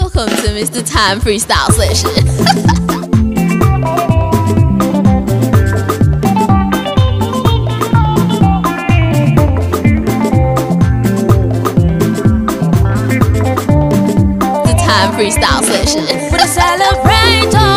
Welcome to Mr. Time Freestyle Session. the Time Freestyle Session. With a celebrate.